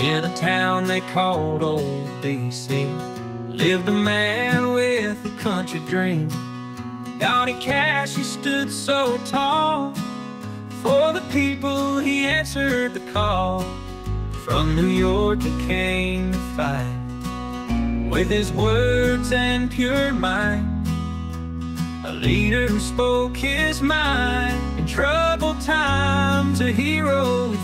In a town they called Old D.C. Lived a man with a country dream. Johnny Cash, he stood so tall. For the people, he answered the call. From New York, he came to fight. With his words and pure mind. A leader who spoke his mind. In troubled times, a hero we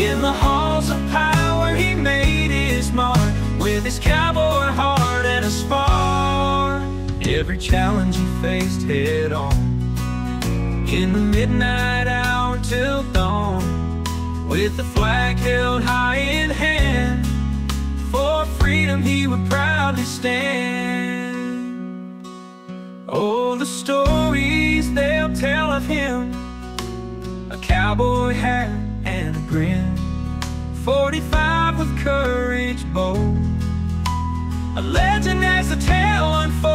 In the halls of power, he made his mark with his cowboy heart and a spark. Every challenge he faced head on. In the midnight hour till dawn, with the flag held high in hand, for freedom he would proudly stand. Oh, the stories they'll tell of him A cowboy hat grin. 45 with courage bold. A legend as the tale unfolds.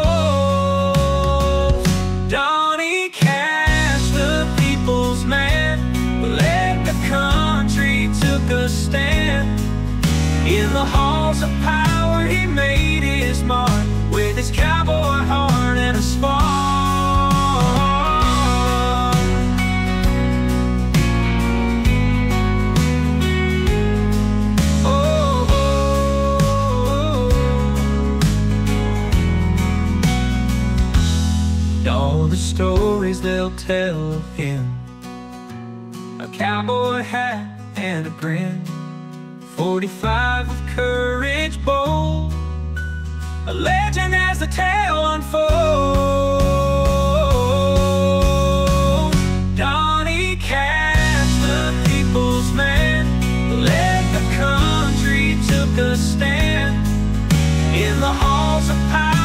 Donny Cash, the people's man Led the country, took a stand. In the halls of power, he made his mark with his cowboy oh. all the stories they'll tell of him. A cowboy hat and a grin. 45 with courage bold A legend as the tale unfolds Donny Cash, the people's man Led the country, took a stand In the halls of power